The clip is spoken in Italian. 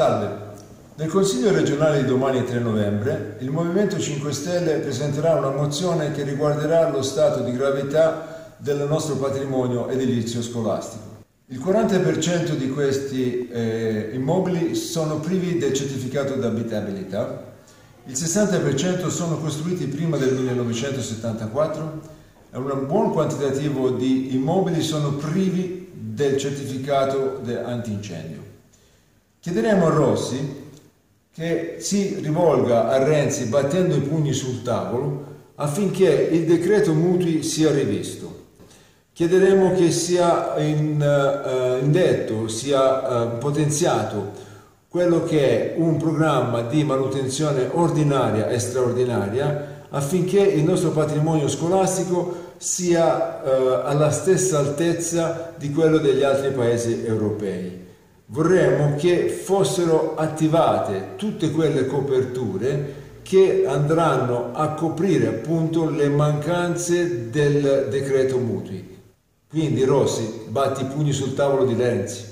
Salve. Nel Consiglio regionale di domani 3 novembre il Movimento 5 Stelle presenterà una mozione che riguarderà lo stato di gravità del nostro patrimonio edilizio scolastico. Il 40% di questi eh, immobili sono privi del certificato di abitabilità, il 60% sono costruiti prima del 1974 e un buon quantitativo di immobili sono privi del certificato di antincendio. Chiederemo a Rossi che si rivolga a Renzi battendo i pugni sul tavolo affinché il decreto mutui sia rivisto. Chiederemo che sia in, uh, indetto, sia uh, potenziato quello che è un programma di manutenzione ordinaria e straordinaria affinché il nostro patrimonio scolastico sia uh, alla stessa altezza di quello degli altri paesi europei vorremmo che fossero attivate tutte quelle coperture che andranno a coprire appunto le mancanze del decreto mutui. Quindi Rossi, batti i pugni sul tavolo di Renzi.